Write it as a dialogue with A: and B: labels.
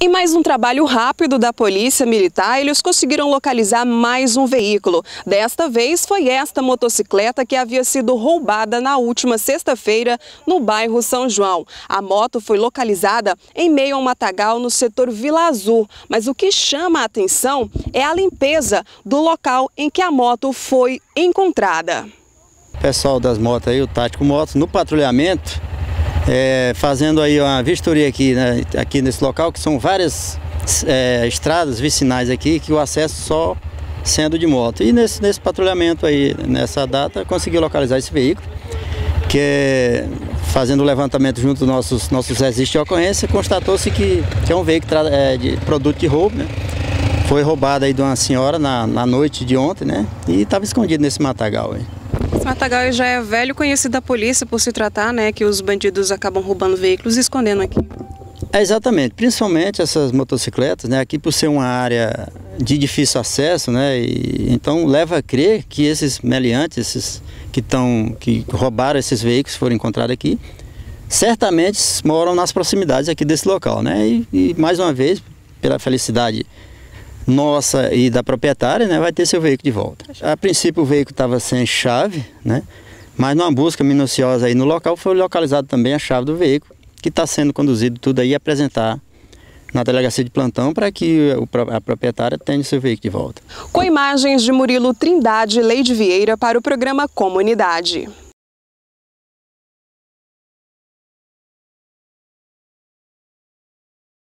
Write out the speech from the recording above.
A: Em mais um trabalho rápido da Polícia Militar, eles conseguiram localizar mais um veículo. Desta vez foi esta motocicleta que havia sido roubada na última sexta-feira no bairro São João. A moto foi localizada em meio a um matagal no setor Vila Azul, mas o que chama a atenção é a limpeza do local em que a moto foi encontrada.
B: Pessoal das motos aí, o Tático Motos, no patrulhamento, é, fazendo aí uma vistoria aqui, né, aqui nesse local, que são várias é, estradas vicinais aqui, que o acesso só sendo de moto. E nesse, nesse patrulhamento aí, nessa data, consegui localizar esse veículo, que fazendo o levantamento junto dos nossos, nossos registros de ocorrência, constatou-se que, que é um veículo é, de produto de roubo, né? Foi roubado aí de uma senhora na, na noite de ontem, né? E estava escondido nesse matagal aí.
A: Esse matagal já é velho conhecido da polícia por se tratar, né, que os bandidos acabam roubando veículos e escondendo aqui.
B: É exatamente, principalmente essas motocicletas, né, aqui por ser uma área de difícil acesso, né, e, então leva a crer que esses meliantes, esses que estão, que roubaram esses veículos, foram encontrados aqui, certamente moram nas proximidades aqui desse local, né, e, e mais uma vez, pela felicidade nossa e da proprietária, né, vai ter seu veículo de volta. A princípio o veículo estava sem chave, né, mas numa busca minuciosa aí no local foi localizado também a chave do veículo, que está sendo conduzido tudo aí apresentar na delegacia de plantão para que a proprietária tenha seu veículo de volta.
A: Com imagens de Murilo Trindade Leide Vieira para o programa Comunidade.